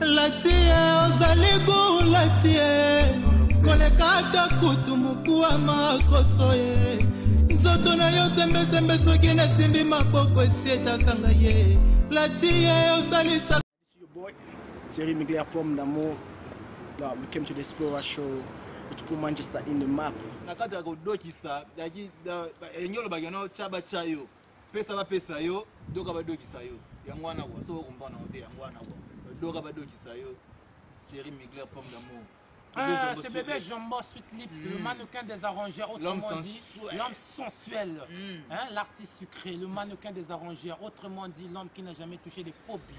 latie ozali gulatie koleka ata kutu mokuwa makoso ye nzoto na yo sembesembe soki nasimbi maboko esi etakanga ye latie osalisa Thierry Mugler Pomme d'amour. Là, we came to the Explorer show. to put Manchester in the map. Na kati ya kodokisa, elenge olobaki no chaba chayo. pesa bapesa yo doka badokisa yo yango wana kwa soki okompana yango te yango wana kwa doka badokisa yo thierry migler pomme d'amour Euh, c'est bébé Jumbo Sweet Lips, mm. le mannequin des arrangeurs, autrement dit, l'homme sensuel, mm. hein, l'artiste sucré, le mannequin des arrangeurs, autrement dit, l'homme qui n'a jamais touché des hobbies.